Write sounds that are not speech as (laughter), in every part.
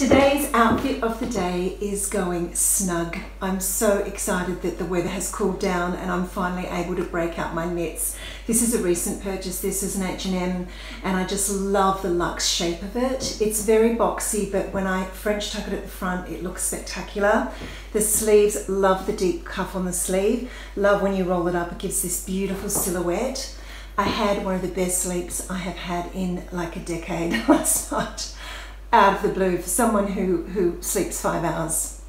Today's outfit of the day is going snug. I'm so excited that the weather has cooled down and I'm finally able to break out my knits. This is a recent purchase, this is an H&M and I just love the luxe shape of it. It's very boxy but when I French tuck it at the front it looks spectacular. The sleeves, love the deep cuff on the sleeve. Love when you roll it up, it gives this beautiful silhouette. I had one of the best sleeps I have had in like a decade (laughs) last night out of the blue for someone who, who sleeps five hours,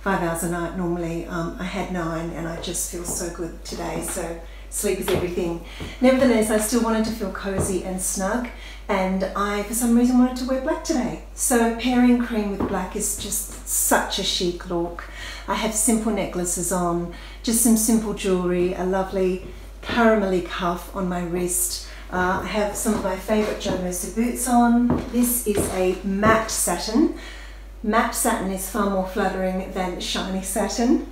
five hours a night normally. Um, I had nine and I just feel so good today. So sleep is everything. Nevertheless, I still wanted to feel cozy and snug and I, for some reason, wanted to wear black today. So pairing cream with black is just such a chic look. I have simple necklaces on, just some simple jewellery, a lovely caramelly cuff on my wrist, uh, I have some of my favourite Jo Mercer boots on. This is a matte satin. Matte satin is far more flattering than shiny satin.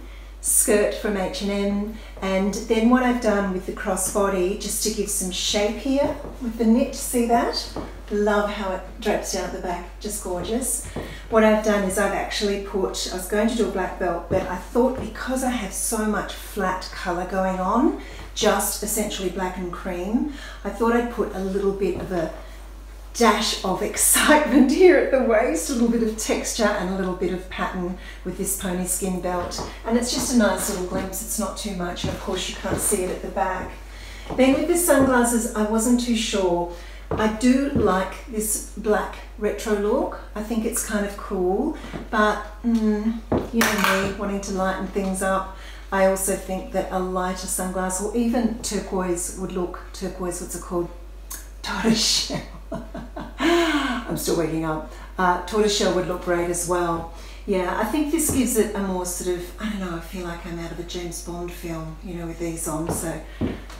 Skirt from H&M and then what I've done with the crossbody just to give some shape here with the knit, see that? Love how it drapes down at the back, just gorgeous. What I've done is I've actually put, I was going to do a black belt but I thought because I have so much flat colour going on just essentially black and cream. I thought I'd put a little bit of a dash of excitement here at the waist, a little bit of texture and a little bit of pattern with this pony skin belt. And it's just a nice little glimpse, it's not too much, and of course you can't see it at the back. Then with the sunglasses, I wasn't too sure. I do like this black retro look. I think it's kind of cool, but mm, you know me, wanting to lighten things up. I also think that a lighter sunglass or even turquoise would look, turquoise, what's it called? Tortoiseshell. (laughs) I'm still waking up. Uh, tortoiseshell would look great as well. Yeah, I think this gives it a more sort of, I don't know, I feel like I'm out of a James Bond film, you know, with these on. So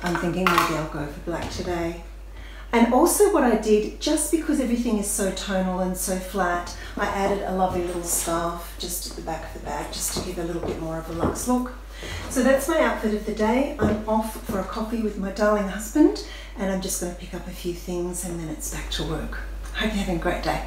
I'm thinking maybe I'll go for black today. And also what I did, just because everything is so tonal and so flat, I added a lovely little scarf just at the back of the bag, just to give a little bit more of a luxe look. So that's my outfit of the day. I'm off for a coffee with my darling husband and I'm just going to pick up a few things and then it's back to work. Hope you're having a great day.